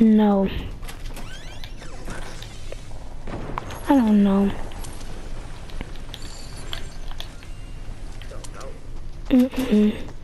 No. I don't know. Mm-mm.